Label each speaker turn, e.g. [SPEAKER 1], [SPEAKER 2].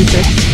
[SPEAKER 1] Massachusetts